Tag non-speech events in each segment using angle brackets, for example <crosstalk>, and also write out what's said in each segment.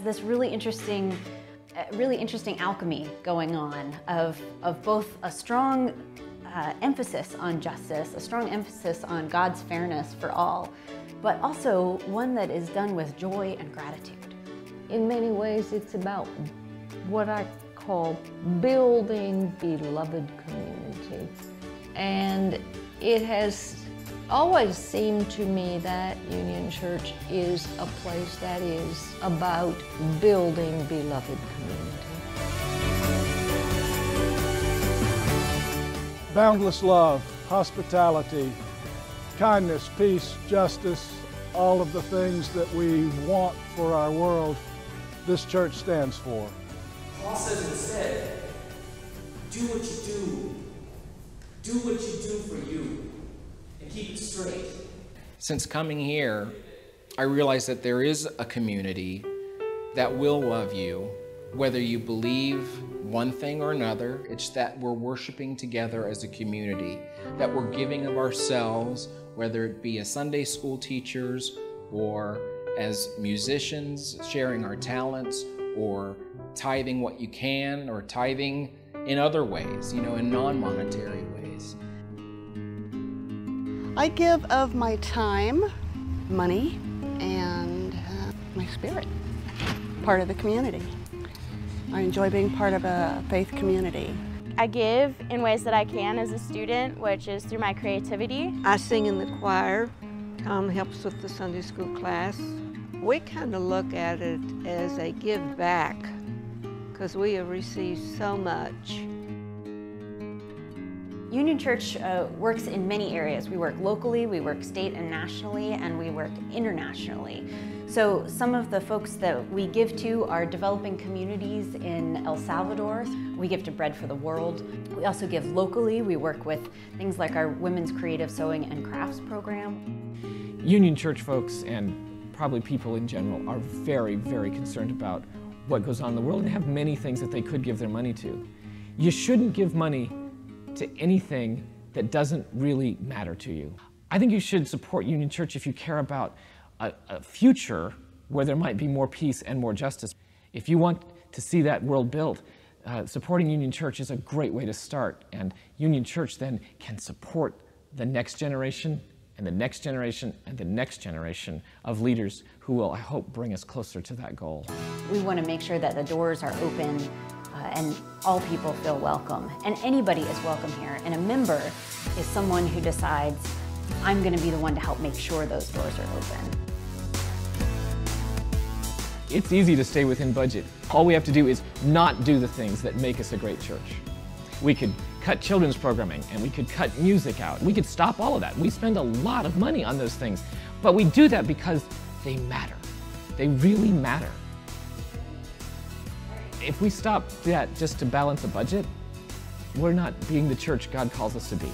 has this really interesting, uh, really interesting alchemy going on of, of both a strong uh, emphasis on justice, a strong emphasis on God's fairness for all, but also one that is done with joy and gratitude. In many ways, it's about what I call building beloved community. And it has always seemed to me that Union Church is a place that is about building beloved community. boundless love, hospitality, kindness, peace, justice, all of the things that we want for our world, this church stands for. Paul says instead, do what you do. Do what you do for you. Keep it straight. Since coming here, I realized that there is a community that will love you, whether you believe one thing or another. It's that we're worshiping together as a community, that we're giving of ourselves, whether it be as Sunday school teachers or as musicians, sharing our talents, or tithing what you can, or tithing in other ways, you know, in non monetary ways. I give of my time, money, and uh, my spirit, part of the community. I enjoy being part of a faith community. I give in ways that I can as a student, which is through my creativity. I sing in the choir. Tom helps with the Sunday school class. We kind of look at it as a give back because we have received so much. Union Church uh, works in many areas. We work locally, we work state and nationally, and we work internationally. So some of the folks that we give to are developing communities in El Salvador. We give to Bread for the World. We also give locally. We work with things like our Women's Creative Sewing and Crafts program. Union Church folks and probably people in general are very, very concerned about what goes on in the world and have many things that they could give their money to. You shouldn't give money to anything that doesn't really matter to you. I think you should support Union Church if you care about a, a, future where there might be more peace and more justice. If you want to see that world built, uh, supporting Union Church is a great way to start. And Union Church then can support the next generation and the next generation and the next generation of leaders who will, I hope, bring us closer to that goal. We want to make sure that the doors are open uh, and all people feel welcome. And anybody is welcome here. And a member is someone who decides, I'm going to be the one to help make sure those doors are open. It's easy to stay within budget. All we have to do is not do the things that make us a great church. We could cut children's programming and we could cut music out. We could stop all of that. We spend a lot of money on those things, but we do that because they matter. They really matter. If we stop that just to balance a budget, we're not being the church God calls us to be.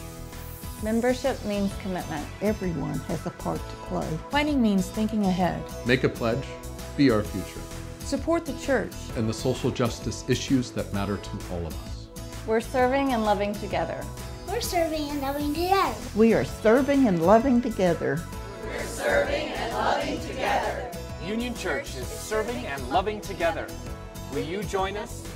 Membership means commitment. Everyone has a part to play. Planning means thinking ahead. Make a pledge, be our future. support the church, and the social justice issues that matter to all of us. We're serving and loving together. We're serving and loving together. We are serving and loving together. We're serving and loving together. Union Church is serving and loving together. Will you join us?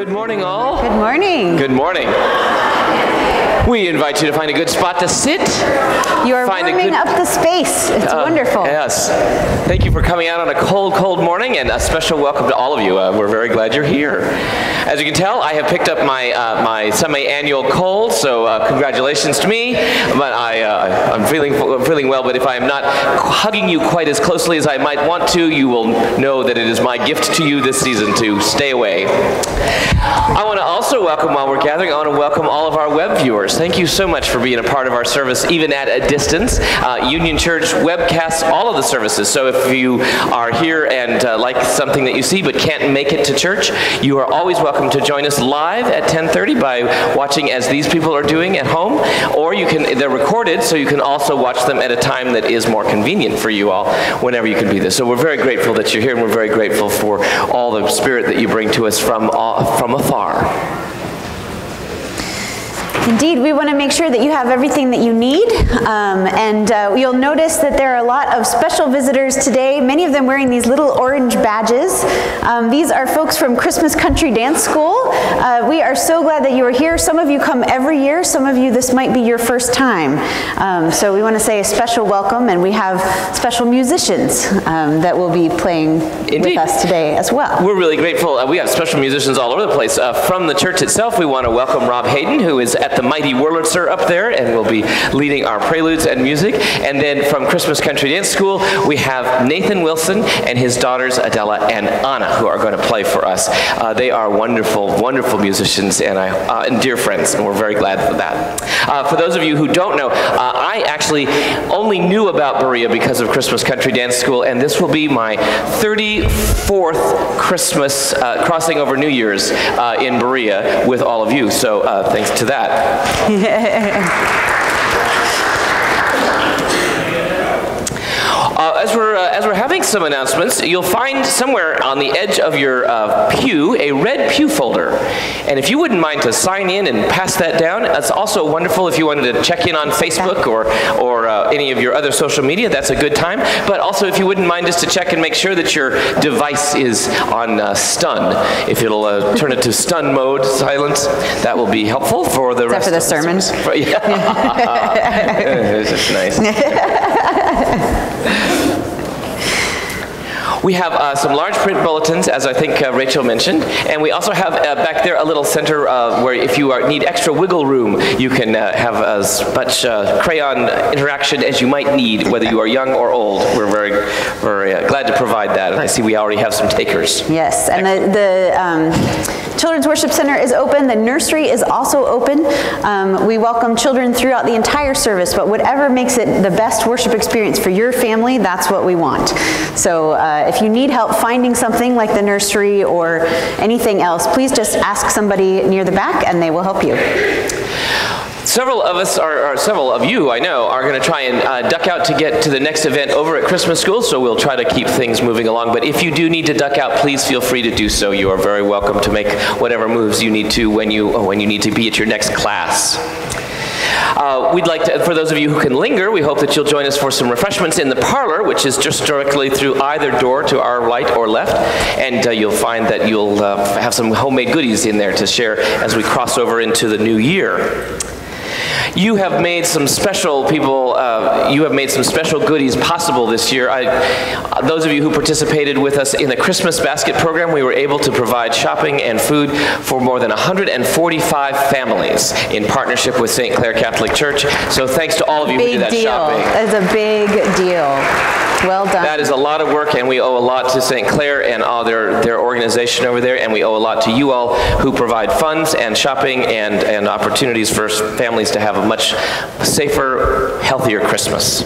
Good morning, all. Good morning. Good morning. We invite you to find a good spot to sit. You are find warming up the space. It's uh, wonderful. Yes. Thank you for coming out on a cold, cold morning, and a special welcome to all of you. Uh, we're very glad you're here. As you can tell, I have picked up my uh, my semi-annual cold, so uh, congratulations to me. But I uh, I'm feeling I'm feeling well. But if I am not hugging you quite as closely as I might want to, you will know that it is my gift to you this season to stay away. I want also welcome, while we're gathering, I want to welcome all of our web viewers. Thank you so much for being a part of our service, even at a distance. Uh, Union Church webcasts all of the services. So if you are here and uh, like something that you see but can't make it to church, you are always welcome to join us live at 10:30 by watching as these people are doing at home, or you can. They're recorded, so you can also watch them at a time that is more convenient for you all whenever you can be there. So we're very grateful that you're here, and we're very grateful for all the spirit that you bring to us from from afar. Indeed, we want to make sure that you have everything that you need. Um, and uh, you'll notice that there are a lot of special visitors today, many of them wearing these little orange badges. Um, these are folks from Christmas Country Dance School. Uh, we are so glad that you are here. Some of you come every year, some of you, this might be your first time. Um, so we want to say a special welcome, and we have special musicians um, that will be playing Indeed. with us today as well. We're really grateful. Uh, we have special musicians all over the place. Uh, from the church itself, we want to welcome Rob Hayden, who is at the mighty Wurlitzer up there and will be leading our preludes and music. And then from Christmas Country Dance School, we have Nathan Wilson and his daughters Adela and Anna, who are going to play for us. Uh, they are wonderful, wonderful musicians and, I, uh, and dear friends, and we're very glad for that. Uh, for those of you who don't know, uh, I actually only knew about Berea because of Christmas Country Dance School, and this will be my 34th Christmas uh, crossing over New Year's uh, in Berea with all of you. So thanks to that. Yeah. <laughs> Uh, as we're uh, as we're having some announcements, you'll find somewhere on the edge of your uh, pew a red pew folder, and if you wouldn't mind to sign in and pass that down, it's also wonderful if you wanted to check in on Facebook or or uh, any of your other social media. That's a good time. But also, if you wouldn't mind just to check and make sure that your device is on uh, stun. If it'll uh, turn it to stun mode, silence, that will be helpful for the Except rest. for the sermon. For, <laughs> yeah, <laughs> <laughs> it's just nice. We have uh, some large print bulletins, as I think uh, Rachel mentioned, and we also have uh, back there a little center uh, where if you are, need extra wiggle room, you can uh, have as much uh, crayon interaction as you might need, whether you are young or old. We're very, very glad to provide that, and I see we already have some takers. Yes, and the, the um, Children's Worship Center is open. The nursery is also open. Um, we welcome children throughout the entire service, but whatever makes it the best worship experience for your family, that's what we want. So if you need help finding something like the nursery or anything else, please just ask somebody near the back and they will help you. Several of us, or, several of you, I know, are going to try and uh, duck out to get to the next event over at Christmas School, so we'll try to keep things moving along. But if you do need to duck out, please feel free to do so. You are very welcome to make whatever moves you need to when you, when you need to be at your next class. Uh, we'd like to, for those of you who can linger, we hope that you'll join us for some refreshments in the parlor, which is just directly through either door to our right or left. And uh, you'll find that you'll uh, have some homemade goodies in there to share as we cross over into the new year. You have made some special people, uh, you have made some special goodies possible this year. I, those of you who participated with us in the Christmas basket program, we were able to provide shopping and food for more than 145 families in partnership with St. Clare Catholic Church. So thanks to all of you big who did that deal. shopping. That's a big deal. Well done. That is a lot of work, and we owe a lot to St. Clare and all their, their organization over there, and we owe a lot to you all who provide funds and shopping and, and opportunities for families to have a much safer, healthier Christmas.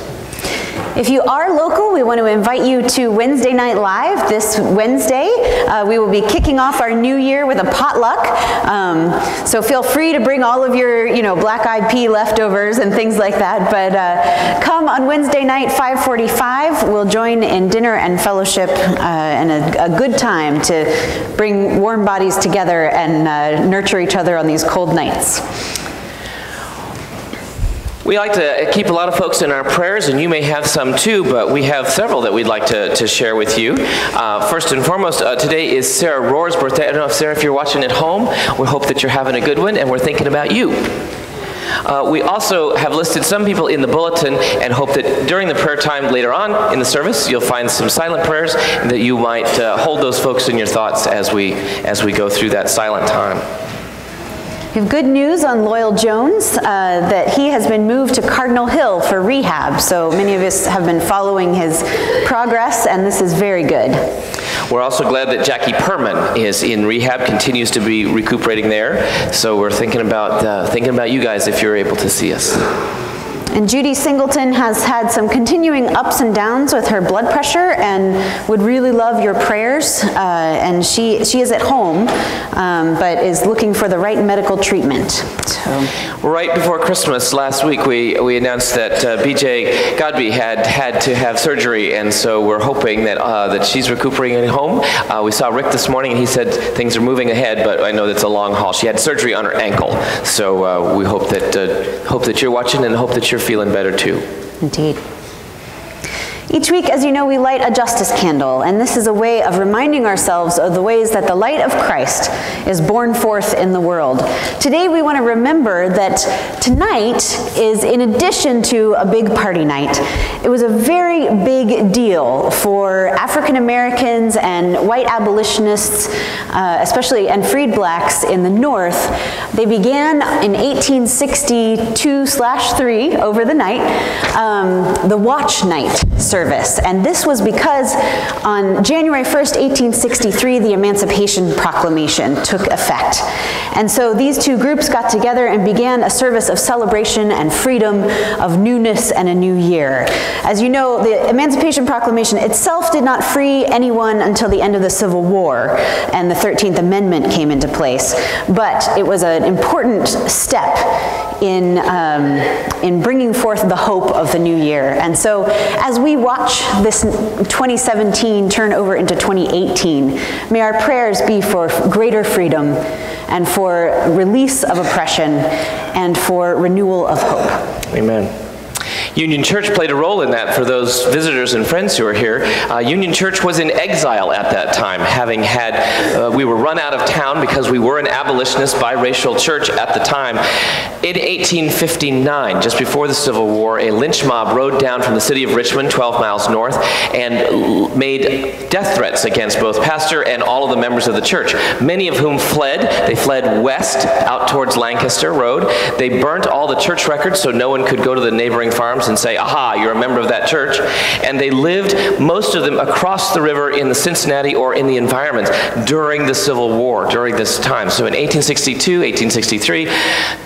If you are local, we want to invite you to Wednesday Night Live this Wednesday. Uh, we will be kicking off our new year with a potluck. Um, so feel free to bring all of your, you know, black eyed pea leftovers and things like that. But uh, come on Wednesday night, 5:45. We'll join in dinner and fellowship uh, and a, a, good time to bring warm bodies together and uh, nurture each other on these cold nights. We like to keep a lot of folks in our prayers, and you may have some too, but we have several that we'd like to, to share with you. Uh, first and foremost, uh, today is Sarah Rohr's birthday. I don't know if, Sarah, if you're watching at home, we hope that you're having a good one, and we're thinking about you. Uh, we also have listed some people in the bulletin and hope that during the prayer time later on in the service, you'll find some silent prayers that you might uh, hold those folks in your thoughts as we, as we go through that silent time. We have good news on Loyal Jones uh, that he has been moved to Cardinal Hill for rehab. So many of us have been following his progress, and this is very good. We're also glad that Jackie Perman is in rehab, continues to be recuperating there. So we're thinking about uh, thinking about you guys if you're able to see us. And Judy Singleton has had some continuing ups and downs with her blood pressure and would really love your prayers. Uh, and she, she is at home, um, but is looking for the right medical treatment. So. Right before Christmas last week, we, we announced that uh, BJ Godby had had to have surgery, and so we're hoping that, uh, that she's recuperating at home. Uh, we saw Rick this morning, and he said things are moving ahead, but I know that's a long haul. She had surgery on her ankle, so uh, we hope that, uh, hope that you're watching and hope that you're feeling better too. Indeed. Each week, as you know, we light a justice candle, and this is a way of reminding ourselves of the ways that the light of Christ is born forth in the world. Today, we want to remember that tonight is, in addition to a big party night, it was a very big deal for African Americans and white abolitionists, uh, especially, and freed blacks in the North. They began in 1862 slash 3 over the night, um, the Watch Night service. And this was because on January 1st, 1863, the Emancipation Proclamation took effect. And so these two groups got together and began a service of celebration and freedom, of newness and a new year. As you know, the Emancipation Proclamation itself did not free anyone until the end of the Civil War, and the 13th Amendment came into place. But it was an important step in, um, in bringing forth the hope of the new year. And so as we watch this 2017 turn over into 2018, may our prayers be for greater freedom and for release of oppression and for renewal of hope. Amen. Union Church played a role in that for those visitors and friends who are here. Uh, Union Church was in exile at that time, having had, uh, we were run out of town because we were an abolitionist biracial church at the time. In 1859, just before the Civil War, a lynch mob rode down from the city of Richmond, 12 miles north, and made death threats against both pastor and all of the members of the church, many of whom fled. They fled west out towards Lancaster Road. They burnt all the church records so no one could go to the neighboring farms and say, aha, you're a member of that church. And they lived, most of them, across the river in the Cincinnati or in the environments during the Civil War, during this time. So in 1862, 1863,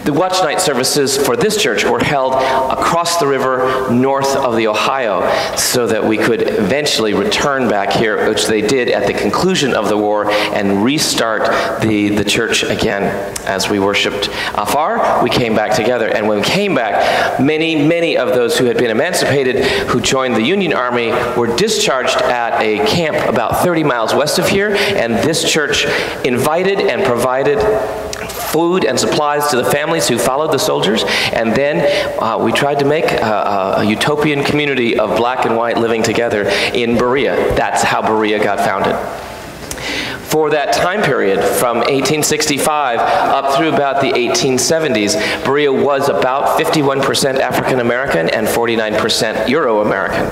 the watch night services for this church were held across the river north of the Ohio so that we could eventually return back here, which they did at the conclusion of the war, and restart the, the church again. As we worshiped afar, we came back together. And when we came back, many, many of those who had been emancipated who joined the Union Army were discharged at a camp about 30 miles west of here, and this church invited and provided food and supplies to the families who followed the soldiers, and then uh, we tried to make a, a, utopian community of black and white living together in Berea. That's how Berea got founded for that time period from 1865 up through about the 1870s, Berea was about 51% African American and 49% Euro American.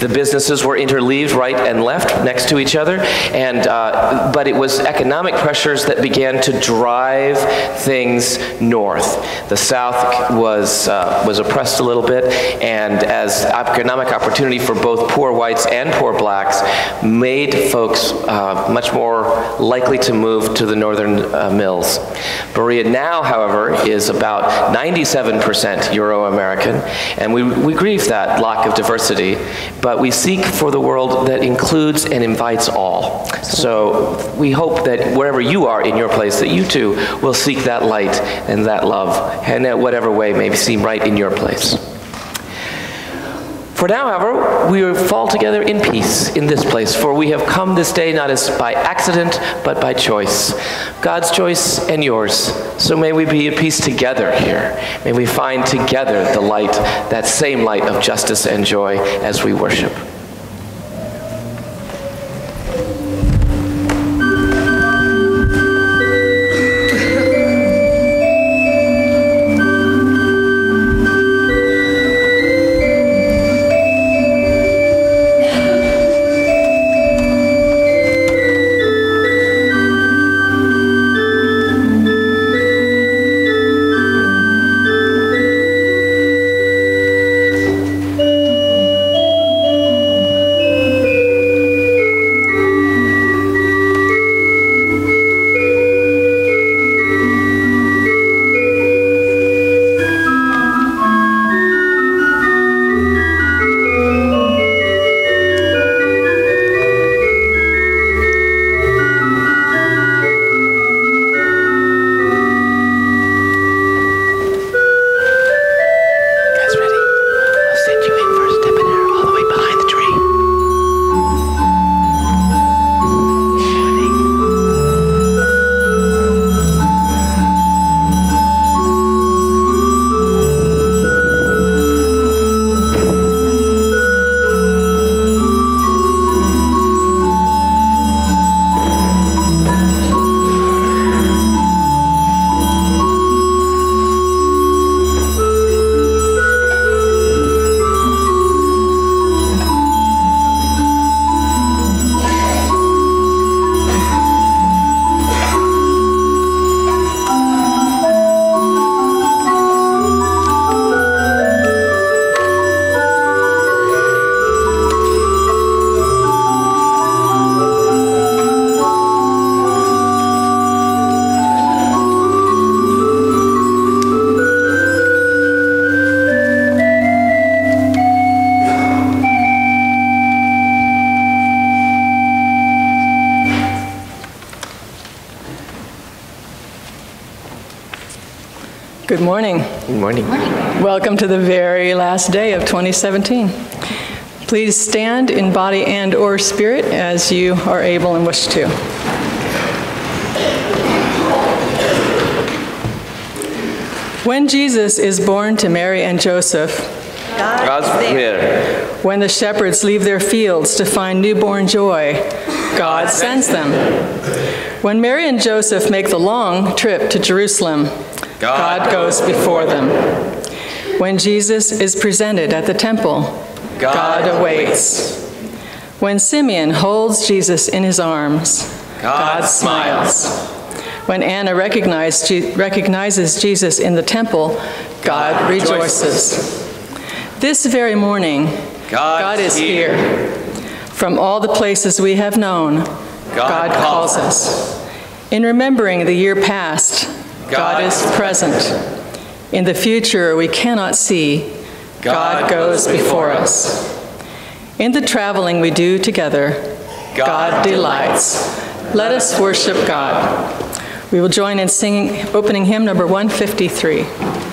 The businesses were interleaved right and left next to each other, and uh, but it was economic pressures that began to drive things north. The South was uh, was oppressed a little bit, and as economic opportunity for both poor whites and poor blacks made folks uh, much more likely to move to the northern uh, mills. Berea now, however, is about 97% Euro-American, and we, we grieve that lack of diversity, but we seek for the world that includes and invites all. So we hope that wherever you are in your place, that you too will seek that light and that love, and in whatever way may seem right in your place. For now, however, we fall together in peace in this place, for we have come this day not as by accident, but by choice. God's choice and yours. So may we be at peace together here. May we find together the light, that same light of justice and joy as we worship. To the very last day of 2017. Please stand in body and or spirit as you are able and wish to. When Jesus is born to Mary and Joseph, God's there. When the shepherds leave their fields to find newborn joy, God sends them. When Mary and Joseph make the long trip to Jerusalem, God goes before them. When Jesus is presented at the temple, God awaits. When Simeon holds Jesus in his arms, God smiles. When Anna recognizes Jesus in the temple, God rejoices. This very morning, God is here. From all the places we have known, God calls us. In remembering the year past, God is present. In the future we cannot see, God goes before us. In the traveling we do together, God delights. Let us worship God. We will join in singing opening hymn number 153.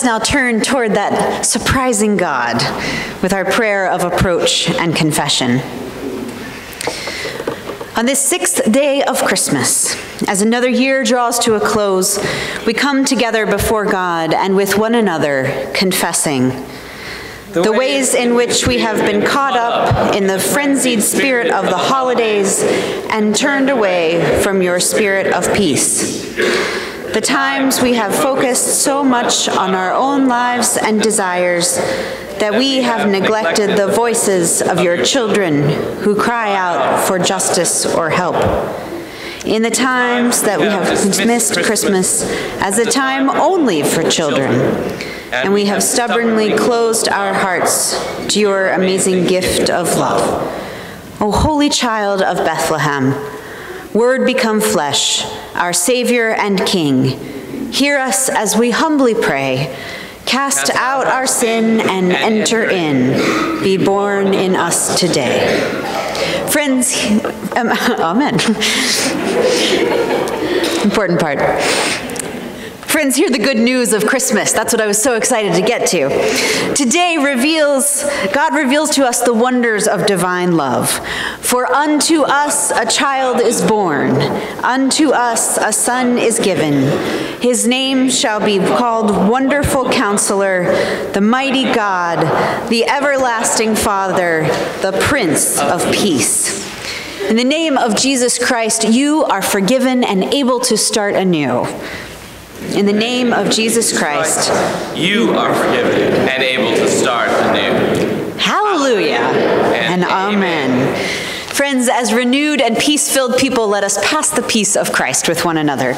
Us now turn toward that surprising God with our prayer of approach and confession. On this sixth day of Christmas, as another year draws to a close, we come together before God and with one another, confessing the ways in which we have been caught up in the frenzied spirit of the holidays and turned away from your spirit of peace. The times we have focused so much on our own lives and desires that we have neglected the voices of your children who cry out for justice or help. In the times that we have dismissed Christmas as a time only for children, and we have stubbornly closed our hearts to your amazing gift of love. O holy child of Bethlehem, Word become flesh, our Savior and King, hear us as we humbly pray. Cast out our sin and enter in. Be born in us today. Friends, um, <laughs> amen. Important part. Friends, hear the good news of Christmas. That's what I was so excited to get to. Today reveals, God reveals to us the wonders of divine love. For unto us a child is born, unto us a son is given. His name shall be called Wonderful Counselor, the Mighty God, the Everlasting Father, the Prince of Peace. In the name of Jesus Christ, you are forgiven and able to start anew. In the name of Jesus Christ, you are forgiven and able to start anew. Hallelujah and, and amen. amen. Friends, as renewed and peace filled people, let us pass the peace of Christ with one another.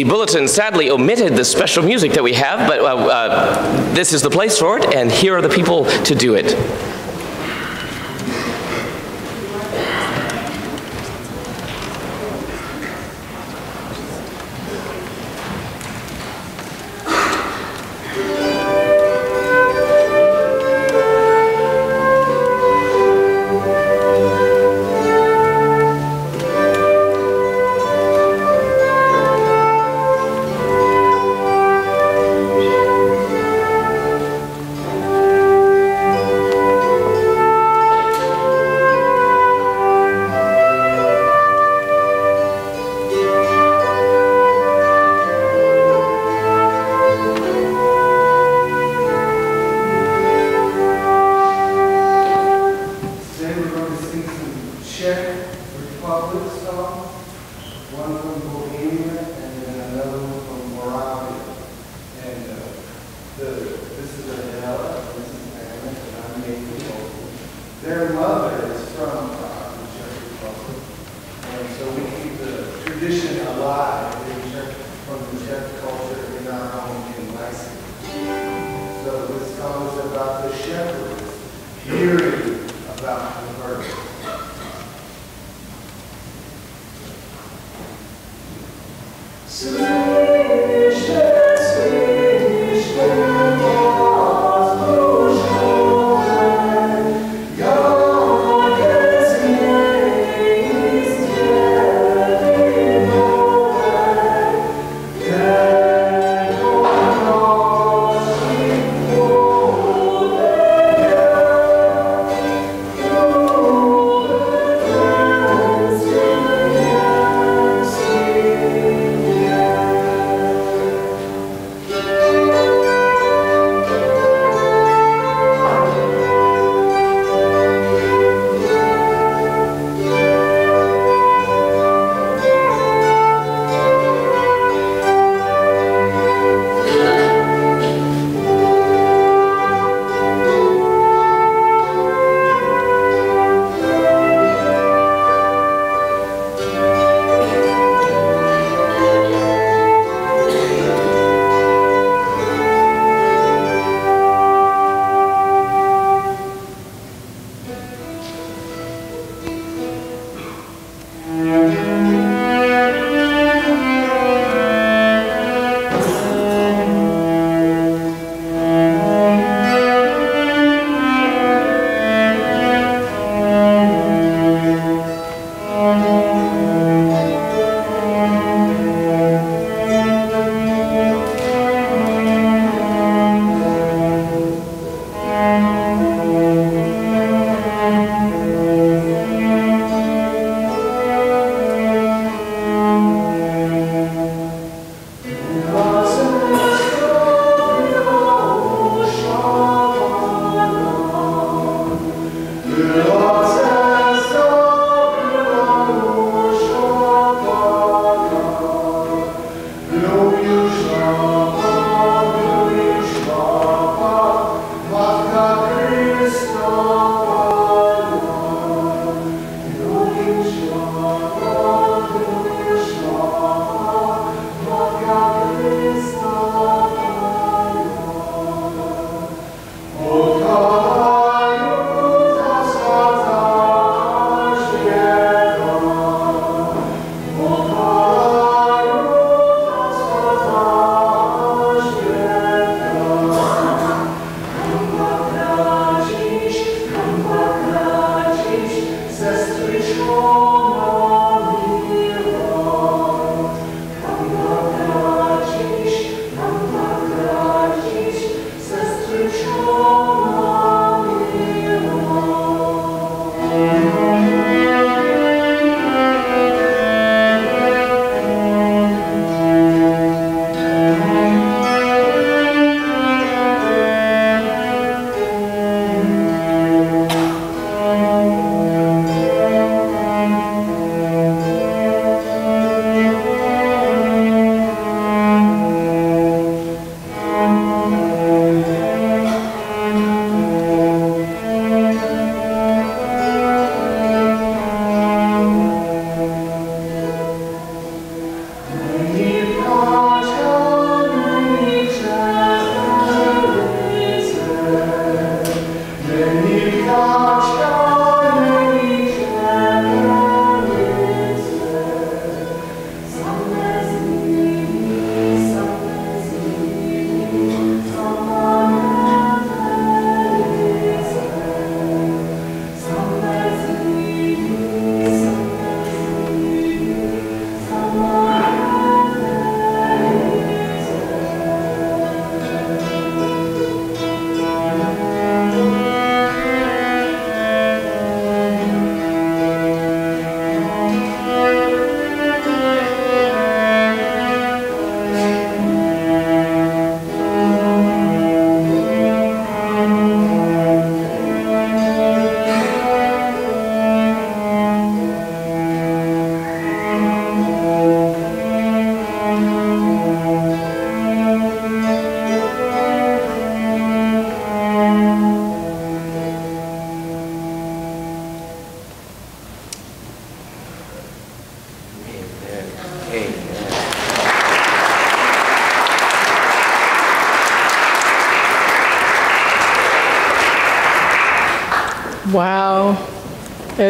The bulletin sadly omitted the special music that we have, but uh, uh, this is the place for it, and here are the people to do it.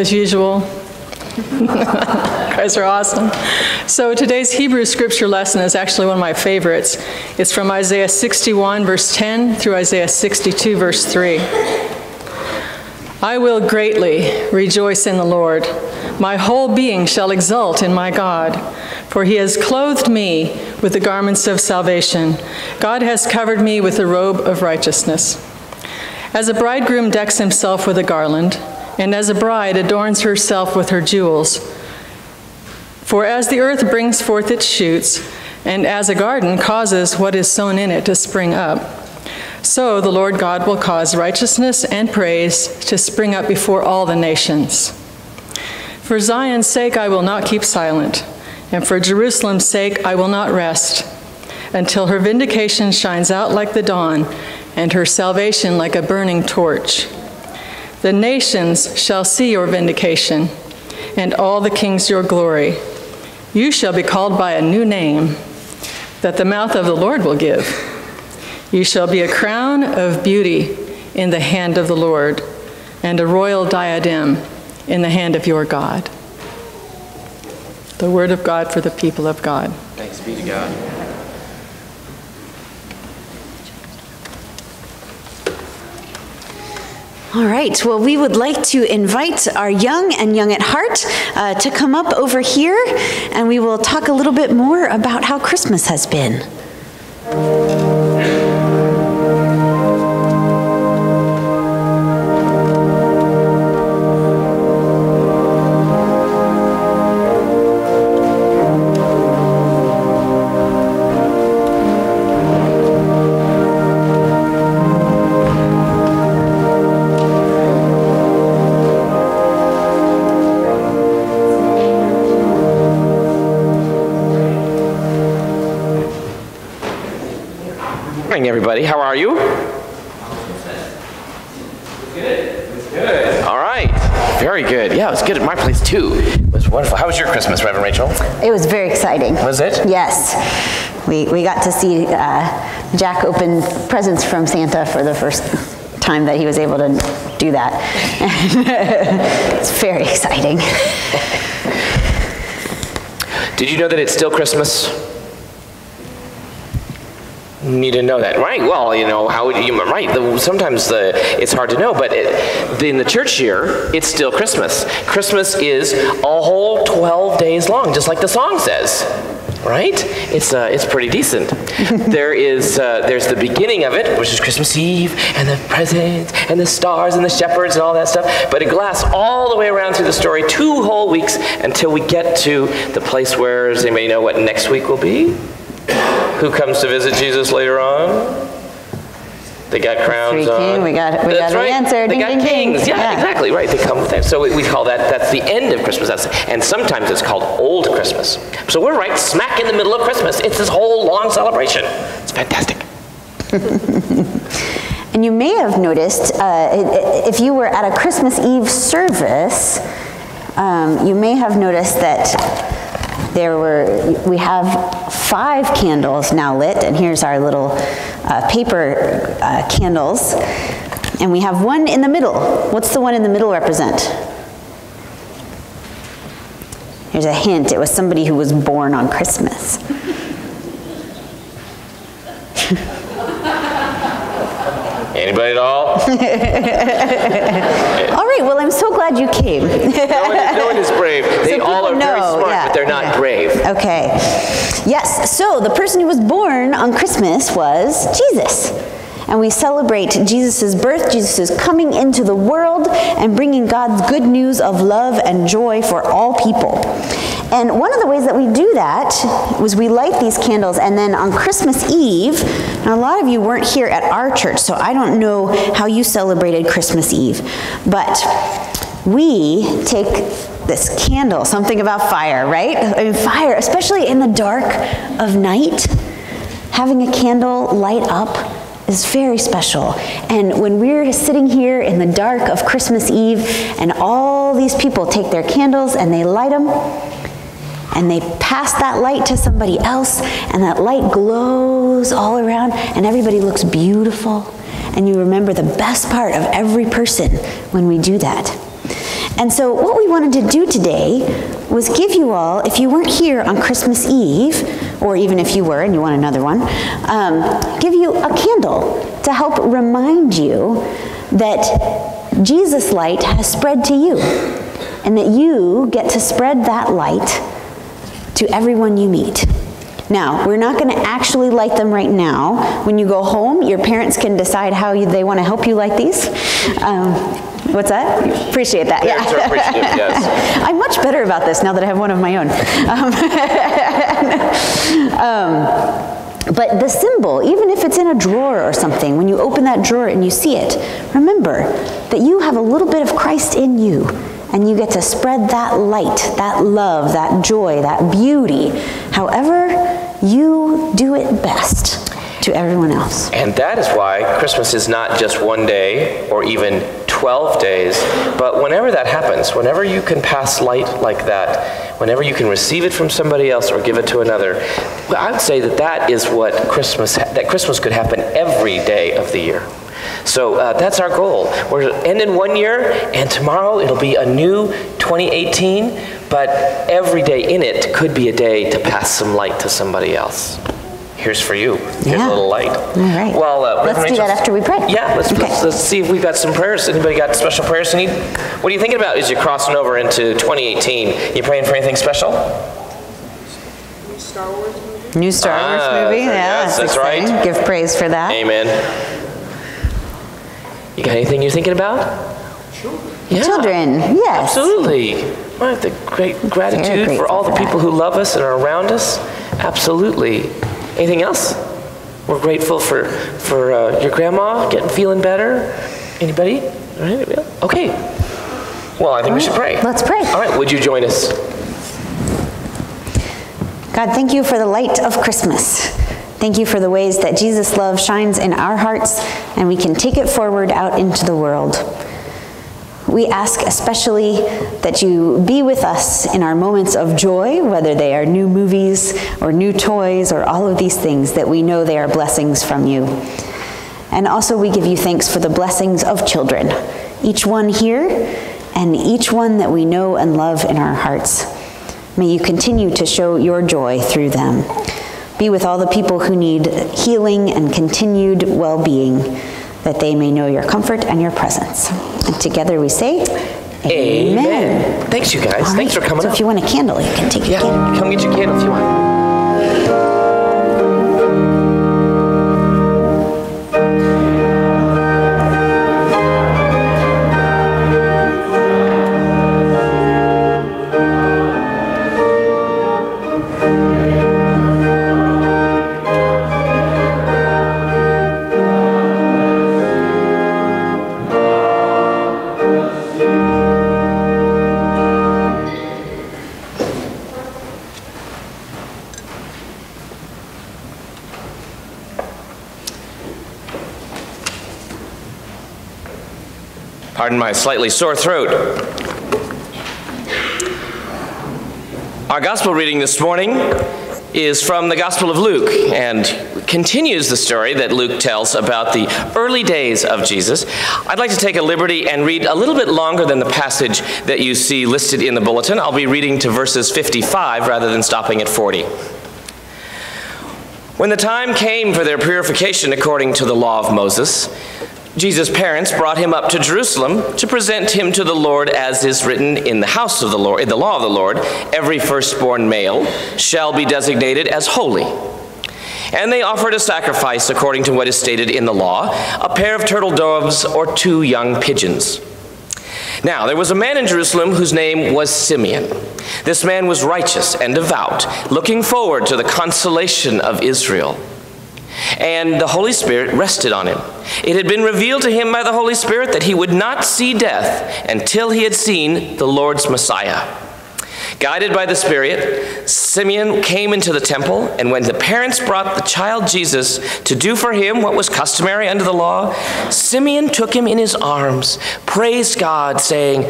As usual. <laughs> you guys are awesome. So today's Hebrew scripture lesson is actually one of my favorites. It's from Isaiah 61, verse 10 through Isaiah 62, verse 3. I will greatly rejoice in the Lord. My whole being shall exult in my God, for he has clothed me with the garments of salvation. God has covered me with the robe of righteousness. As a bridegroom decks himself with a garland, and as a bride adorns herself with her jewels. For as the earth brings forth its shoots, and as a garden causes what is sown in it to spring up, so the Lord God will cause righteousness and praise to spring up before all the nations. For Zion's sake I will not keep silent, and for Jerusalem's sake I will not rest, until her vindication shines out like the dawn and her salvation like a burning torch. The nations shall see your vindication, and all the kings your glory. You shall be called by a new name that the mouth of the Lord will give. You shall be a crown of beauty in the hand of the Lord, and a royal diadem in the hand of your God. The word of God for the people of God. Thanks be to God. All right, well, we would like to invite our young and young at heart uh, to come up over here, and we will talk a little bit more about how Christmas has been. Morning, everybody. How are you? Look good. All right. Very good. Yeah, it was good at my place too. It was wonderful. How was your Christmas, Reverend Rachel? It was very exciting. Was it? Yes. We, we got to see uh, Jack open presents from Santa for the first time that he was able to do that. <laughs> it's very exciting. Did you know that it's still Christmas? Need to know that, right? Well, you know how you right. The, sometimes the, it's hard to know, but it, in the church year, it's still Christmas. Christmas is a whole 12 days long, just like the song says. Right? It's uh, it's pretty decent. <laughs> there is uh, there's the beginning of it, which is Christmas Eve, and the presents, and the stars, and the shepherds, and all that stuff. But it lasts all the way around through the story, two whole weeks, until we get to the place where as does anybody know what next week will be? Who comes to visit Jesus later on? They got crowns Three on. king, we got, we That's got right. the answer. They Ding, got ding, ding. kings. Yeah, exactly right. They come. So we, we call that that's the end of Christmas. That's, and sometimes it's called Old Christmas. So we're right smack in the middle of Christmas. It's this whole long celebration. It's fantastic. <laughs> And you may have noticed, uh, if you were at a Christmas Eve service, um, you may have noticed that there were, we have five candles now lit, and here's our little uh, paper uh, candles. And we have one in the middle. What's the one in the middle represent? Here's a hint. It was somebody who was born on Christmas. <laughs> Anybody at all? <laughs> all right, well, I'm so glad you came. no, one, no one is brave. <laughs> They So all are people very smart, yeah, but they're not brave. Okay. Yes, so the person who was born on Christmas was Jesus. And we celebrate Jesus' birth, Jesus' coming into the world and bringing God's good news of love and joy for all people. And one of the ways that we do that was we light these candles, and then on Christmas Eve, now a lot of you weren't here at our church, so I don't know how you celebrated Christmas Eve, but we take this candle, something about fire, right? I mean, fire, especially in the dark of night, having a candle light up is very special. And when we're sitting here in the dark of Christmas Eve and all these people take their candles and they light them, and they pass that light to somebody else, and that light glows all around, and everybody looks beautiful. And you remember the best part of every person when we do that. And so, what we wanted to do today was give you all, if you weren't here on Christmas Eve, or even if you were and you want another one, um, give you a candle to help remind you that Jesus' light has spread to you, and that you get to spread that light to everyone you meet. Now, we're not going to actually light them right now. When you go home, your parents can decide how you, they want to help you light these. Um, What's that? Appreciate that. Yeah. yes. <laughs> I'm much better about this now that I have one of my own. Um, <laughs> um, but the symbol, even if it's in a drawer or something, when you open that drawer and you see it, remember that you have a little bit of Christ in you and you get to spread that light, that love, that joy, that beauty, however you do it best to everyone else. And that is why Christmas is not just one day or even 12 days, but whenever that happens, whenever you can pass light like that, whenever you can receive it from somebody else or give it to another, I would say that that is what Christmas, that Christmas could happen every day of the year. So uh, that's our goal. We're ending one year, and tomorrow it'll be a new 2018, but every day in it could be a day to pass some light to somebody else here's for you. Here's yeah. a little light. All right. Well, uh, let's do that after we pray. Yeah, let's, okay. let's, let's, see if we've got some prayers. Anybody got special prayers to need? What are you thinking about as you're crossing over into 2018? You praying for anything special? New Star Wars movie. New Star ah, Wars movie. Yeah, yes, that's, that's right. Give praise for that. Amen. You got anything you're thinking about? Yeah. Children, yes. Absolutely. Right, the great gratitude for all the people who love us and are around us. Absolutely. Anything else? We're grateful for, for uh, your grandma getting feeling better. Anybody? Okay. Well, I think we should pray. Let's pray. All right, would you join us? God, thank you for the light of Christmas. Thank you for the ways that Jesus' love shines in our hearts and we can take it forward out into the world. We ask especially that you be with us in our moments of joy, whether they are new movies or new toys or all of these things, that we know they are blessings from you. And also, we give you thanks for the blessings of children, each one here and each one that we know and love in our hearts. May you continue to show your joy through them. Be with all the people who need healing and continued well being that they may know your comfort and your presence. And together we say, Amen. Amen. Thanks, you guys. Thanks for coming so up. if you want a candle, you can take yeah, a candle. Come get your candle if you want. Pardon my slightly sore throat. Our gospel reading this morning is from the Gospel of Luke and continues the story that Luke tells about the early days of Jesus. I'd like to take a liberty and read a little bit longer than the passage that you see listed in the bulletin. I'll be reading to verses 55 rather than stopping at 40. When the time came for their purification according to the law of Moses, Jesus' parents brought him up to Jerusalem to present him to the Lord as is written in the house of the Lord, in the law of the Lord, every firstborn male shall be designated as holy. And they offered a sacrifice according to what is stated in the law, a pair of turtle doves or two young pigeons. Now, there was a man in Jerusalem whose name was Simeon. This man was righteous and devout, looking forward to the consolation of Israel and the Holy Spirit rested on him. It had been revealed to him by the Holy Spirit that he would not see death until he had seen the Lord's Messiah. Guided by the Spirit, Simeon came into the temple, and when the parents brought the child Jesus to do for him what was customary under the law, Simeon took him in his arms, praised God, saying,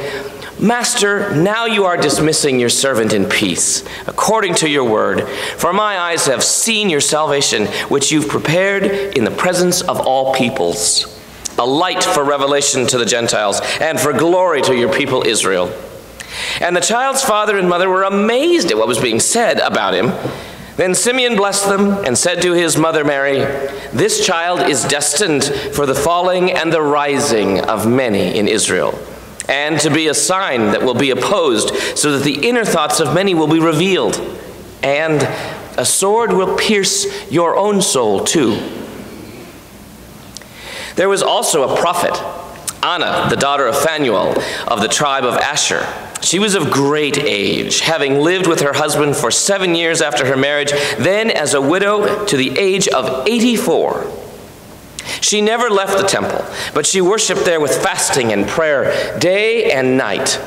Master, now you are dismissing your servant in peace, according to your word. For my eyes have seen your salvation, which you've prepared in the presence of all peoples, a light for revelation to the Gentiles, and for glory to your people Israel. And the child's father and mother were amazed at what was being said about him. Then Simeon blessed them and said to his mother Mary, This child is destined for the falling and the rising of many in Israel and to be a sign that will be opposed, so that the inner thoughts of many will be revealed, and a sword will pierce your own soul too. There was also a prophet, Anna, the daughter of Phanuel of the tribe of Asher. She was of great age, having lived with her husband for seven years after her marriage, then as a widow to the age of 84. She never left the temple, but she worshiped there with fasting and prayer day and night.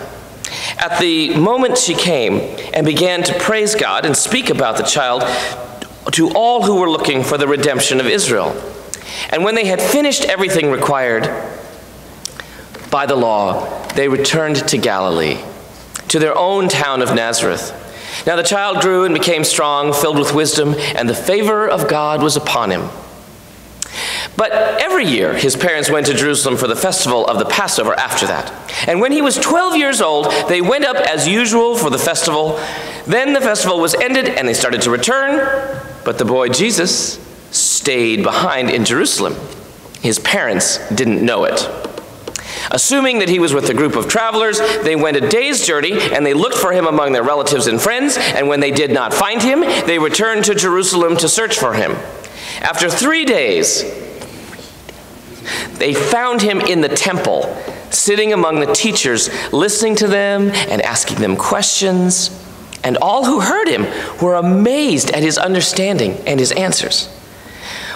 At the moment she came and began to praise God and speak about the child to all who were looking for the redemption of Israel. And when they had finished everything required by the law, they returned to Galilee, to their own town of Nazareth. Now the child grew and became strong, filled with wisdom, and the favor of God was upon him. But every year his parents went to Jerusalem for the festival of the Passover after that. And when he was 12 years old, they went up as usual for the festival. Then the festival was ended and they started to return, but the boy Jesus stayed behind in Jerusalem. His parents didn't know it. Assuming that he was with a group of travelers, they went a day's journey and they looked for him among their relatives and friends. And when they did not find him, they returned to Jerusalem to search for him. After three days, they found him in the temple, sitting among the teachers, listening to them and asking them questions. And all who heard him were amazed at his understanding and his answers.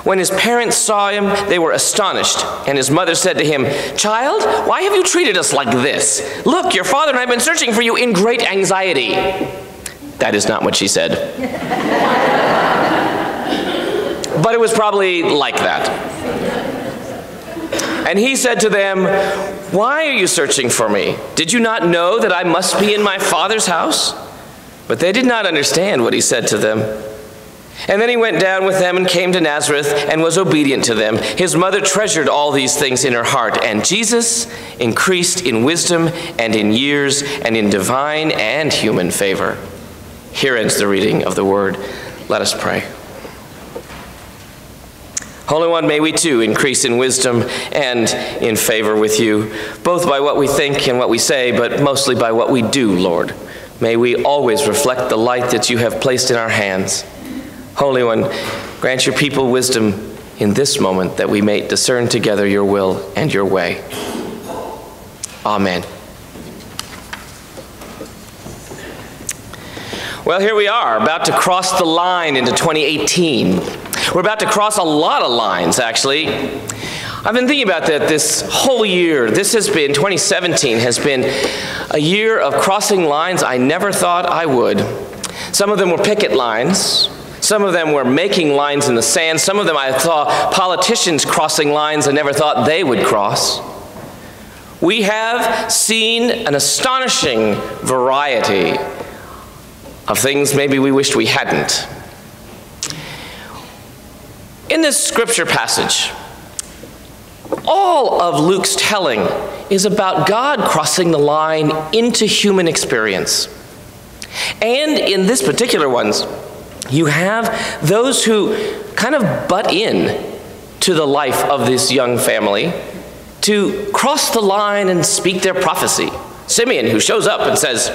When his parents saw him, they were astonished. And his mother said to him, Child, why have you treated us like this? Look, your father and I have been searching for you in great anxiety. That is not what she said. <laughs> but it was probably like that. And he said to them, Why are you searching for me? Did you not know that I must be in my Father's house? But they did not understand what he said to them. And then he went down with them and came to Nazareth and was obedient to them. His mother treasured all these things in her heart. And Jesus increased in wisdom and in years and in divine and human favor. Here ends the reading of the word. Let us pray. Holy One, may we too increase in wisdom and in favor with you, both by what we think and what we say, but mostly by what we do, Lord. May we always reflect the light that you have placed in our hands. Holy One, grant your people wisdom in this moment that we may discern together your will and your way. Amen. Well, here we are, about to cross the line into 2018. We're about to cross a lot of lines, actually. I've been thinking about that this whole year. This has been, 2017 has been a year of crossing lines I never thought I would. Some of them were picket lines. Some of them were making lines in the sand. Some of them I saw politicians crossing lines I never thought they would cross. We have seen an astonishing variety of things maybe we wished we hadn't. In this scripture passage, all of Luke's telling is about God crossing the line into human experience. And in this particular ones, you have those who kind of butt in to the life of this young family to cross the line and speak their prophecy. Simeon, who shows up and says,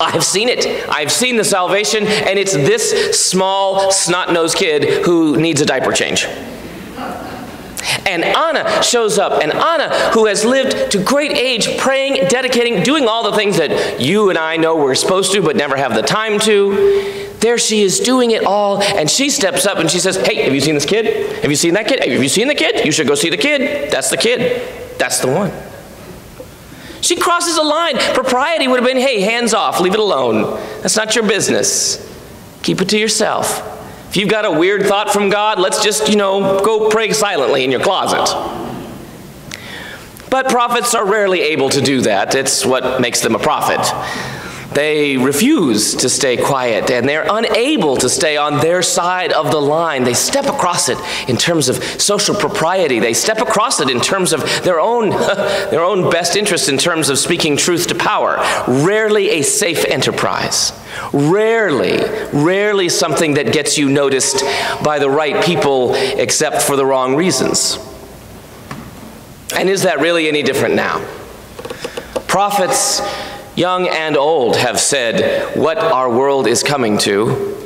I've seen it. I've seen the salvation, and it's this small, snot nosed kid who needs a diaper change. And Anna shows up, and Anna, who has lived to great age, praying, dedicating, doing all the things that you and I know we're supposed to but never have the time to. There she is doing it all, and she steps up and she says, Hey, have you seen this kid? Have you seen that kid? Have you seen the kid? You should go see the kid. That's the kid. That's the one. She crosses a line. Propriety would have been, hey, hands off, leave it alone. That's not your business. Keep it to yourself. If you've got a weird thought from God, let's just, you know, go pray silently in your closet. But prophets are rarely able to do that. It's what makes them a prophet. They refuse to stay quiet and they're unable to stay on their side of the line. They step across it in terms of social propriety. They step across it in terms of their own, <laughs> their own best interest in terms of speaking truth to power. Rarely a safe enterprise. Rarely, rarely something that gets you noticed by the right people except for the wrong reasons. And is that really any different now? Prophets young and old, have said what our world is coming to,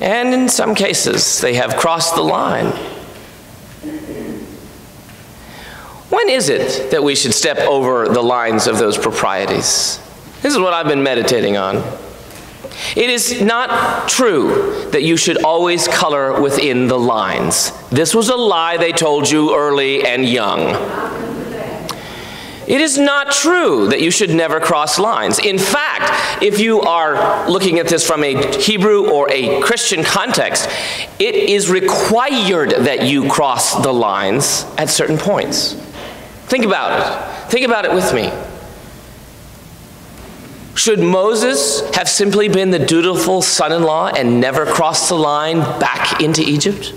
and in some cases, they have crossed the line. When is it that we should step over the lines of those proprieties? This is what I've been meditating on. It is not true that you should always color within the lines. This was a lie they told you early and young. It is not true that you should never cross lines. In fact, if you are looking at this from a Hebrew or a Christian context, it is required that you cross the lines at certain points. Think about it. Think about it with me. Should Moses have simply been the dutiful son in law and never crossed the line back into Egypt?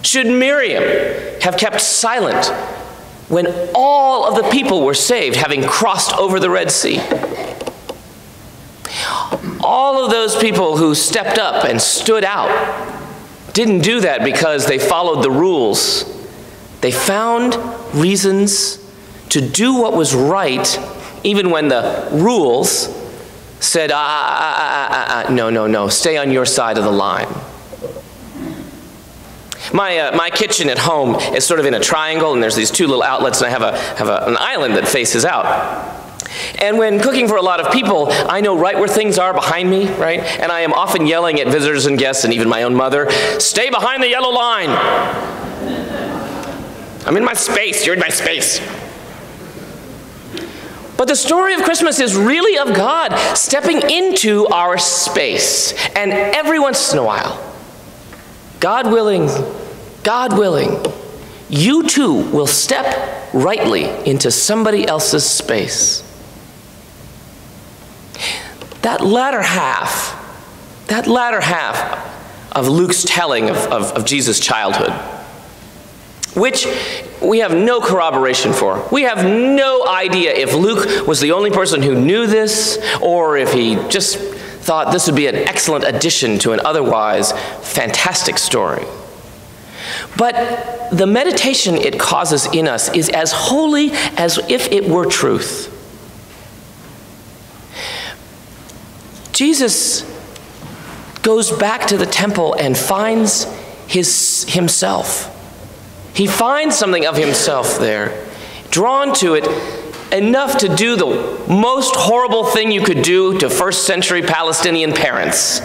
Should Miriam have kept silent when all of the people were saved, having crossed over the Red Sea. All of those people who stepped up and stood out didn't do that because they followed the rules. They found reasons to do what was right, even when the rules said, ah, ah, ah, ah, ah, no, no, no, stay on your side of the line. My, uh, my kitchen at home is sort of in a triangle, and there's these two little outlets, and I have, a, have a, an island that faces out. And when cooking for a lot of people, I know right where things are behind me, right? And I am often yelling at visitors and guests, and even my own mother, stay behind the yellow line. I'm in my space, you're in my space. But the story of Christmas is really of God stepping into our space. And every once in a while, God willing, God willing, you too will step rightly into somebody else's space. That latter half, that latter half of Luke's telling of, of, of Jesus' childhood, which we have no corroboration for. We have no idea if Luke was the only person who knew this or if he just thought this would be an excellent addition to an otherwise fantastic story. But the meditation it causes in us is as holy as if it were truth. Jesus goes back to the temple and finds his, himself. He finds something of himself there, drawn to it enough to do the most horrible thing you could do to first century Palestinian parents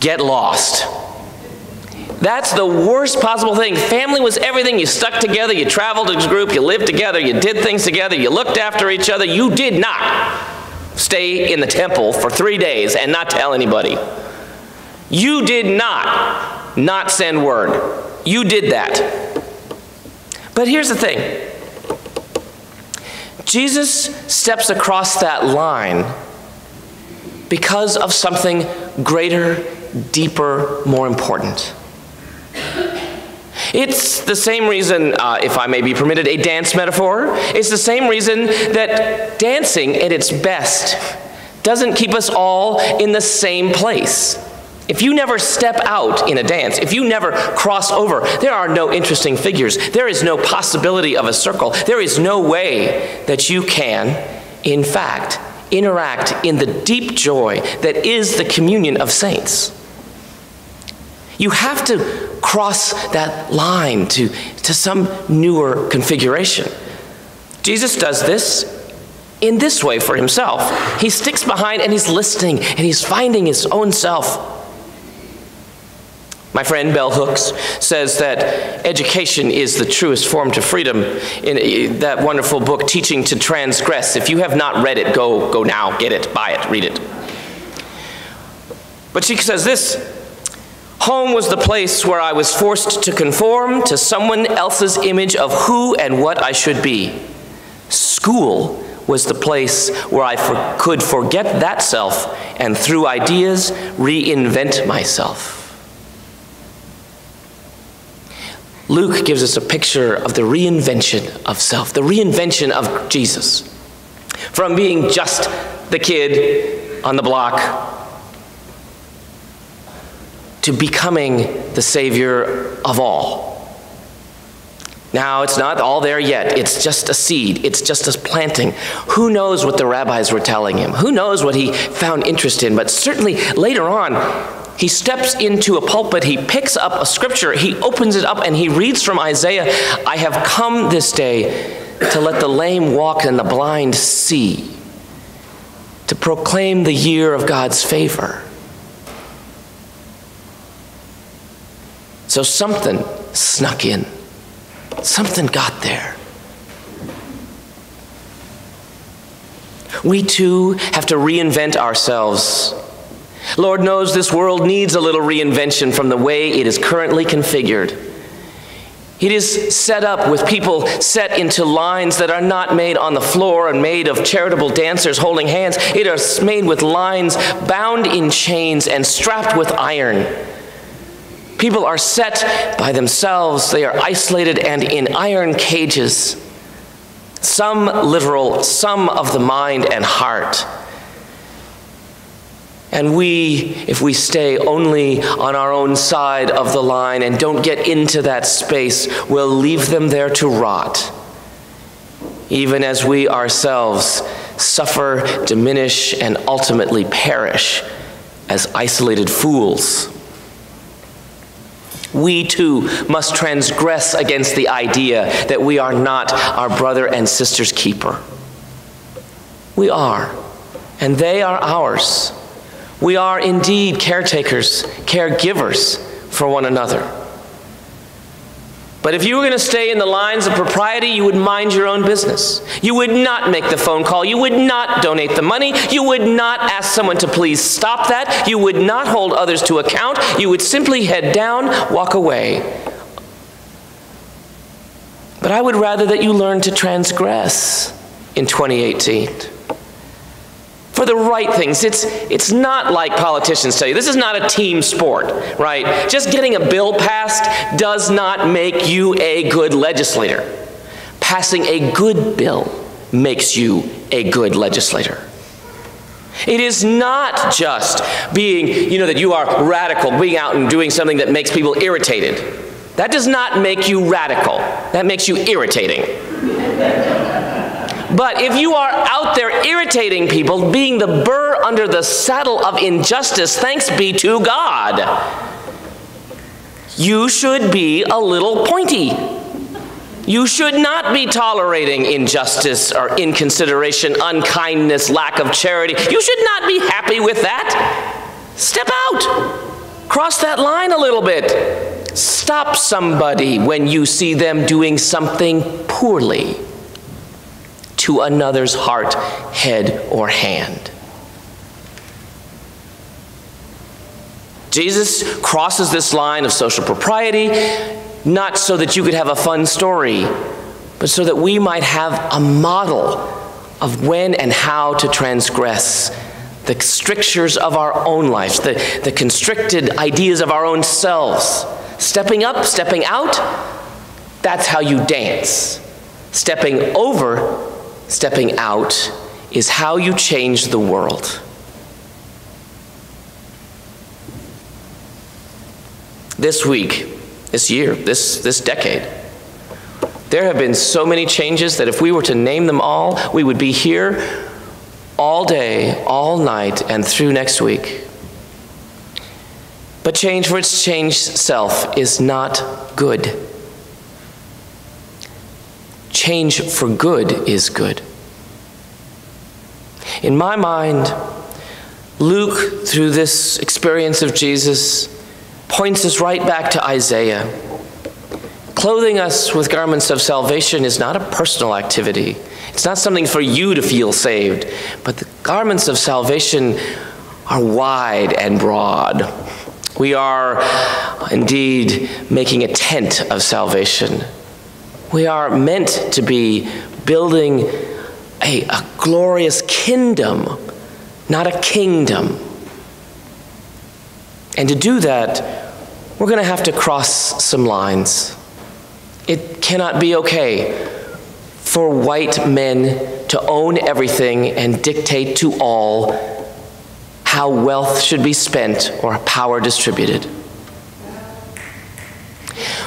get lost. That's the worst possible thing. Family was everything. You stuck together, you traveled as a group, you lived together, you did things together, you looked after each other. You did not stay in the temple for three days and not tell anybody. You did not not send word. You did that. But here's the thing Jesus steps across that line because of something greater, deeper, more important. It's the same reason, uh, if I may be permitted a dance metaphor, it's the same reason that dancing at its best doesn't keep us all in the same place. If you never step out in a dance, if you never cross over, there are no interesting figures. There is no possibility of a circle. There is no way that you can, in fact, interact in the deep joy that is the communion of saints. You have to cross that line to, to some newer configuration. Jesus does this in this way for himself. He sticks behind and he's listening and he's finding his own self. My friend Bell Hooks says that education is the truest form to freedom in uh, that wonderful book, Teaching to Transgress. If you have not read it, go, go now, get it, buy it, read it. But she says this Home was the place where I was forced to conform to someone else's image of who and what I should be. School was the place where I for could forget that self and through ideas reinvent myself. Luke gives us a picture of the reinvention of self, the reinvention of Jesus. From being just the kid on the block to becoming the Savior of all. Now, it's not all there yet. It's just a seed. It's just a planting. Who knows what the rabbis were telling him? Who knows what he found interest in? But certainly later on, he steps into a pulpit, he picks up a scripture, he opens it up, and he reads from Isaiah I have come this day to let the lame walk and the blind see, to proclaim the year of God's favor. So something snuck in, something got there. We too have to reinvent ourselves Lord knows this world needs a little reinvention from the way it is currently configured. It is set up with people set into lines that are not made on the floor and made of charitable dancers holding hands. It is made with lines bound in chains and strapped with iron. People are set by themselves, they are isolated and in iron cages. Some literal, some of the mind and heart. And we, if we stay only on our own side of the line and don't get into that space, will leave them there to rot, even as we ourselves suffer, diminish, and ultimately perish as isolated fools. We too must transgress against the idea that we are not our brother and sister's keeper. We are, and they are ours. We are indeed caretakers, caregivers for one another. But if you were going to stay in the lines of propriety, you would mind your own business. You would not make the phone call. You would not donate the money. You would not ask someone to please stop that. You would not hold others to account. You would simply head down, walk away. But I would rather that you learn to transgress in 2018 for the right things. It's, it's not like politicians tell you. This is not a team sport, right? Just getting a bill passed does not make you a good legislator. Passing a good bill makes you a good legislator. It is not just being, you know, that you are radical, being out and doing something that makes people irritated. That does not make you radical. That makes you irritating. But if you are out there irritating people, being the burr under the saddle of injustice, thanks be to God, you should be a little pointy. You should not be tolerating injustice or inconsideration, unkindness, lack of charity. You should not be happy with that. Step out. Cross that line a little bit. Stop somebody when you see them doing something poorly to another's heart, head, or hand. Jesus crosses this line of social propriety not so that you could have a fun story, but so that we might have a model of when and how to transgress the strictures of our own lives, the, the constricted ideas of our own selves. Stepping up, stepping out, that's how you dance. Stepping over stepping out is how you change the world. This week, this year, this, this decade, there have been so many changes that if we were to name them all, we would be here all day, all night, and through next week. But change for its changed self is not good change for good is good. In my mind, Luke, through this experience of Jesus, points us right back to Isaiah. Clothing us with garments of salvation is not a personal activity. It's not something for you to feel saved, but the garments of salvation are wide and broad. We are indeed making a tent of salvation. We are meant to be building a, a glorious kingdom, not a kingdom. And to do that, we're going to have to cross some lines. It cannot be okay for white men to own everything and dictate to all how wealth should be spent or power distributed.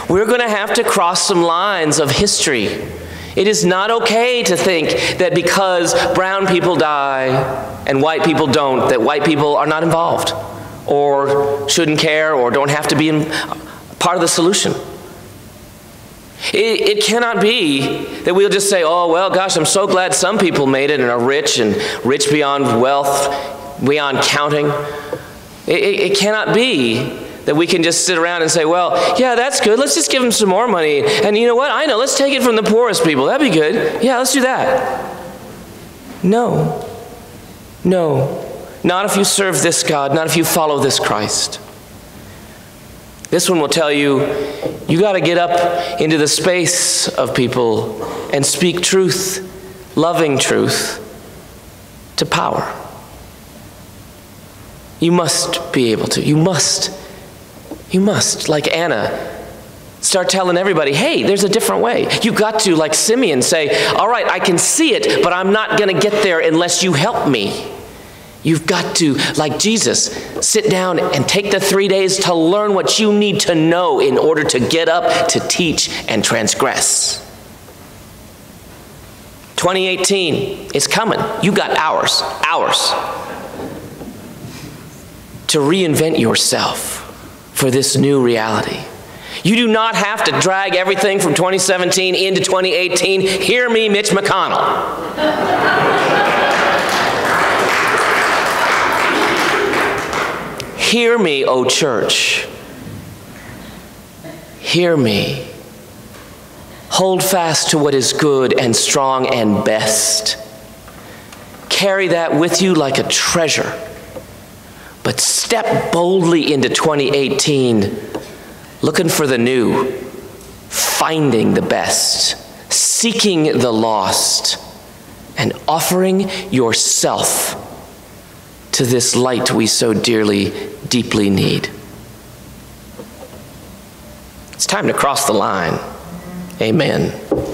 We're going to have to cross some lines of history. It is not okay to think that because brown people die and white people don't, that white people are not involved or shouldn't care or don't have to be part of the solution. It, it, cannot be that we'll just say, oh, well, gosh, I'm so glad some people made it and are rich and rich beyond wealth, beyond counting. It, it, it cannot be that we can just sit around and say, well, yeah, that's good. Let's just give them some more money. And you know what? I know. Let's take it from the poorest people. That'd be good. Yeah, let's do that. No. No. Not if you serve this God, not if you follow this Christ. This one will tell you you got to get up into the space of people and speak truth, loving truth, to power. You must be able to. You must. You must, like Anna, start telling everybody, hey, there's a different way. You've got to, like Simeon, say, all right, I can see it, but I'm not going to get there unless you help me. You've got to, like Jesus, sit down and take the three days to learn what you need to know in order to get up to teach and transgress. 2018 is coming. You got hours, hours to reinvent yourself for this new reality. You do not have to drag everything from 2017 into 2018. Hear me, Mitch McConnell. Hear me, O church. Hear me. Hold fast to what is good and strong and best. Carry that with you like a treasure. But step boldly into 2018 looking for the new, finding the best, seeking the lost, and offering yourself to this light we so dearly, deeply need. It's time to cross the line. Amen.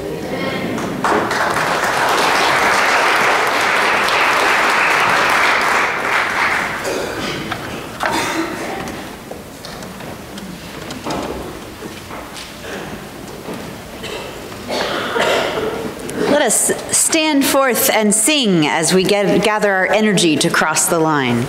Us stand forth and sing as we get, gather our energy to cross the line.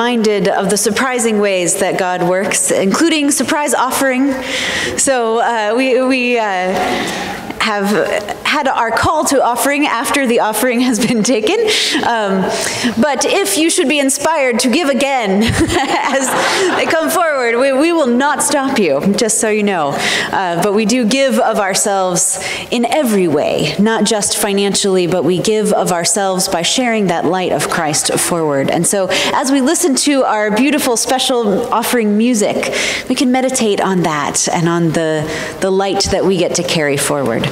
Reminded of the surprising ways that God works, including surprise offering. So, uh, we, we uh, have had our call to offering after the offering has been taken. Um, but if you should be inspired to give again <laughs> as they come forward, we, we, will not stop you, just so you know. Uh, but we do give of ourselves in every way, not just financially, but we give of ourselves by sharing that light of Christ forward. And so as we listen to our beautiful special offering music, we can meditate on that and on the, the light that we get to carry forward.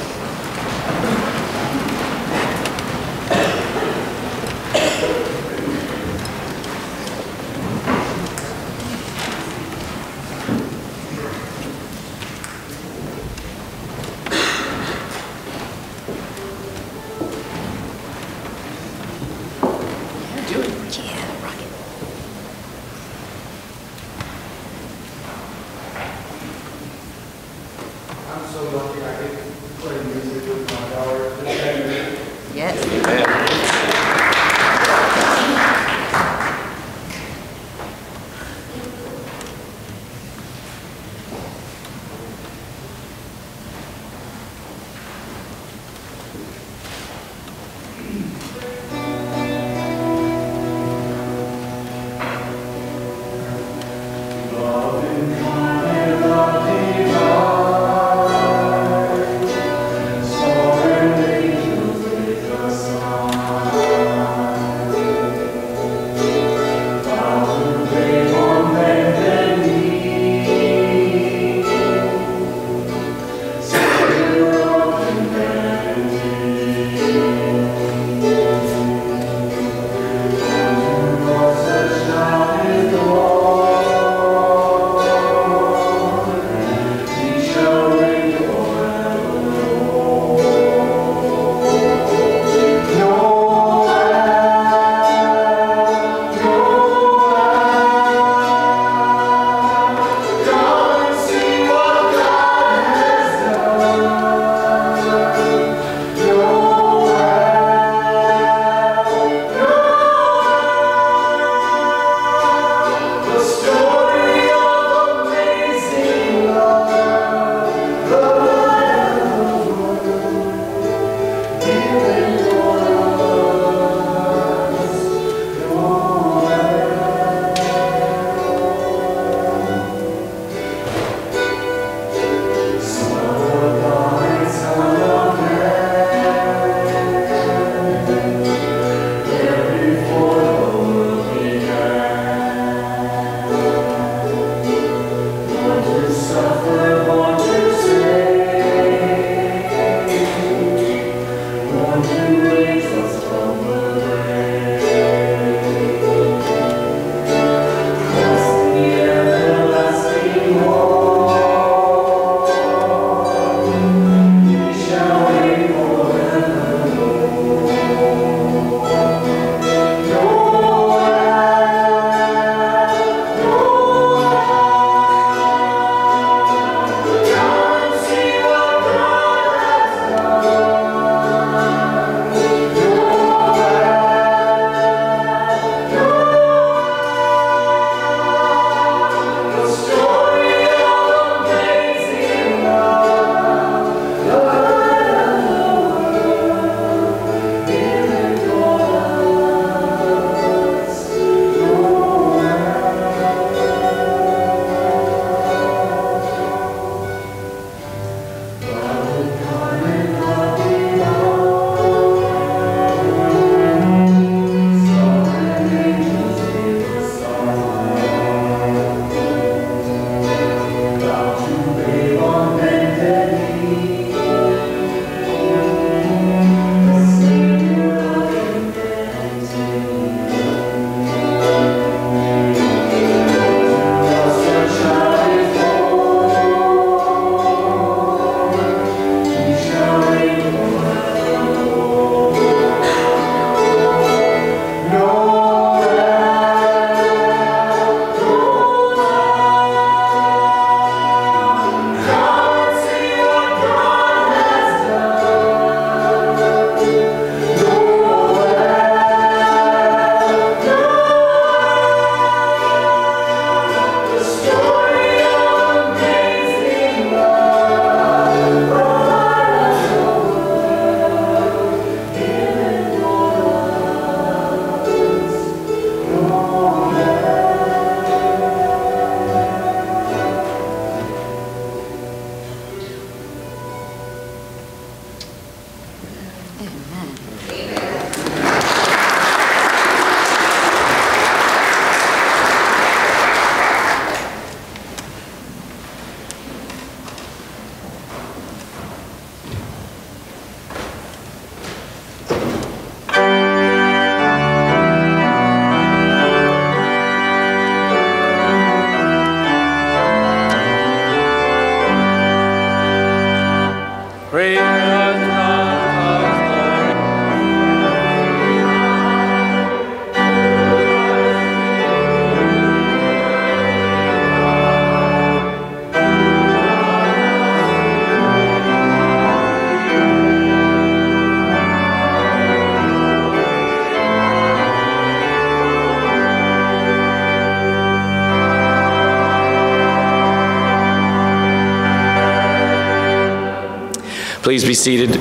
Please be seated.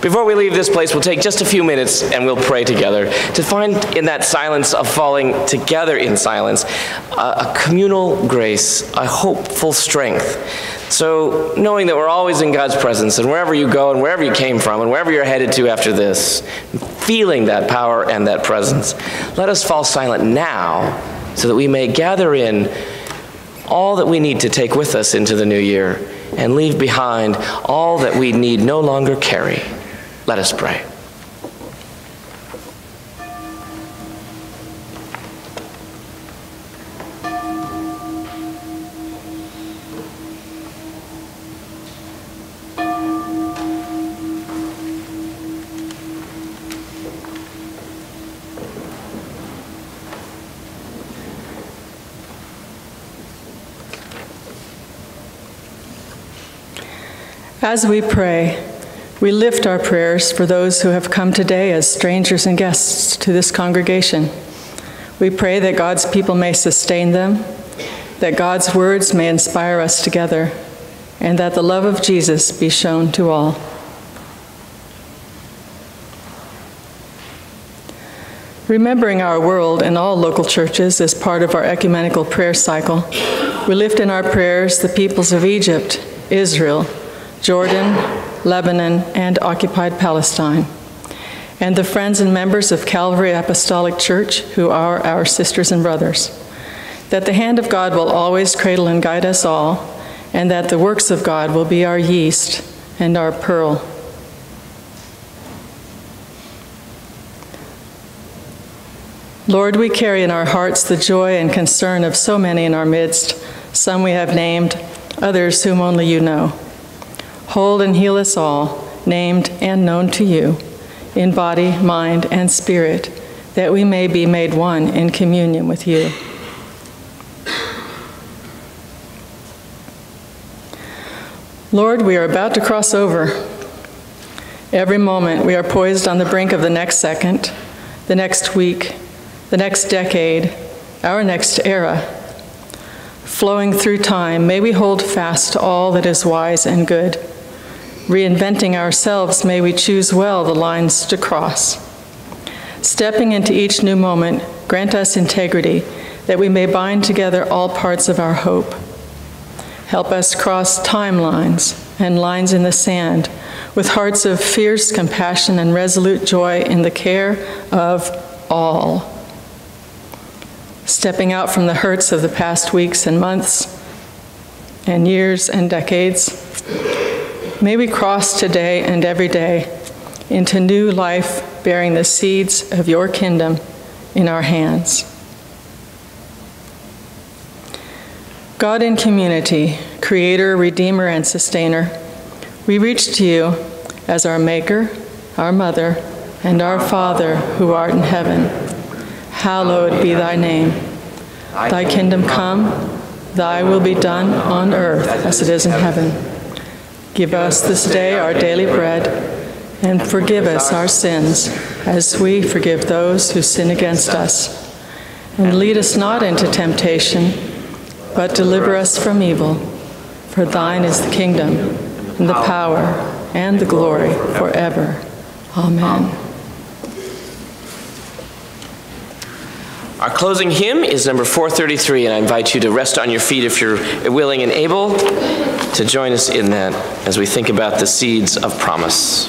Before we leave this place, we'll take just a few minutes and we'll pray together to find in that silence of falling together in silence a, communal grace, a hopeful strength. So, knowing that we're always in God's presence and wherever you go and wherever you came from and wherever you're headed to after this, feeling that power and that presence, let us fall silent now so that we may gather in all that we need to take with us into the new year and leave behind all that we need no longer carry. Let us pray. As we pray, we lift our prayers for those who have come today as strangers and guests to this congregation. We pray that God's people may sustain them, that God's words may inspire us together, and that the love of Jesus be shown to all. Remembering our world and all local churches as part of our ecumenical prayer cycle, we lift in our prayers the peoples of Egypt, Israel, Jordan, Lebanon, and occupied Palestine, and the friends and members of Calvary Apostolic Church who are our sisters and brothers. That the hand of God will always cradle and guide us all, and that the works of God will be our yeast and our pearl. Lord, we carry in our hearts the joy and concern of so many in our midst, some we have named, others whom only you know. Hold and heal us all, named and known to you, in body, mind, and spirit, that we may be made one in communion with you. Lord, we are about to cross over. Every moment we are poised on the brink of the next second, the next week, the next decade, our next era. Flowing through time, may we hold fast to all that is wise and good. Reinventing ourselves, may we choose well the lines to cross. Stepping into each new moment, grant us integrity that we may bind together all parts of our hope. Help us cross timelines and lines in the sand with hearts of fierce compassion and resolute joy in the care of all. Stepping out from the hurts of the past weeks and months and years and decades, may we cross today and every day into new life bearing the seeds of your kingdom in our hands. God in community, creator, redeemer, and sustainer, we reach to you as our maker, our mother, and our Father who art in heaven. Hallowed be thy name. Thy kingdom come, thy will be done on earth as it is in heaven. Give us this day our daily bread, and forgive us our sins as we forgive those who sin against us. And lead us not into temptation but deliver us from evil. For thine is the kingdom, and the power, and the glory forever. Amen. Our closing hymn is number 433, and I invite you to rest on your feet if you're willing and able to join us in that as we think about the seeds of promise.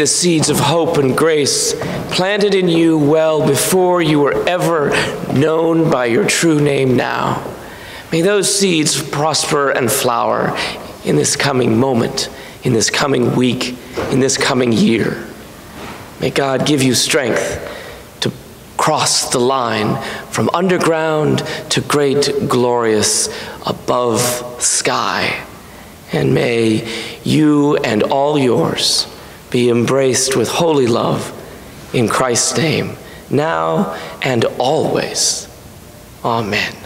The seeds of hope and grace planted in you well before you were ever known by your true name now, may those seeds prosper and flower in this coming moment, in this coming week, in this coming year. May God give you strength to cross the line from underground to great, glorious, above sky. And may you and all yours be embraced with holy love in Christ's name, now and always. Amen.